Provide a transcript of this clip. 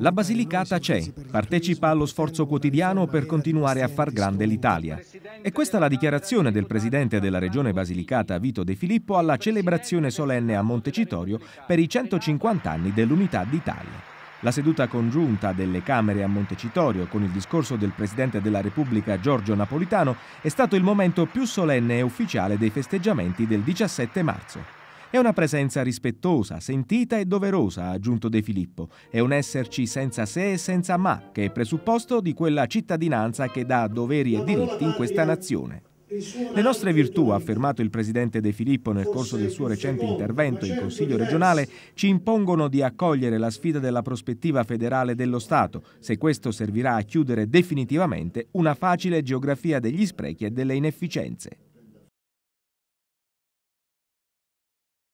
La Basilicata c'è, partecipa allo sforzo quotidiano per continuare a far grande l'Italia. E questa è la dichiarazione del presidente della regione Basilicata Vito De Filippo alla celebrazione solenne a Montecitorio per i 150 anni dell'Unità d'Italia. La seduta congiunta delle Camere a Montecitorio con il discorso del Presidente della Repubblica Giorgio Napolitano è stato il momento più solenne e ufficiale dei festeggiamenti del 17 marzo. È una presenza rispettosa, sentita e doverosa, ha aggiunto De Filippo. È un esserci senza se e senza ma, che è presupposto di quella cittadinanza che dà doveri e diritti in questa nazione. Le nostre virtù, ha affermato il presidente De Filippo nel corso del suo recente intervento in Consiglio regionale, ci impongono di accogliere la sfida della prospettiva federale dello Stato, se questo servirà a chiudere definitivamente una facile geografia degli sprechi e delle inefficienze.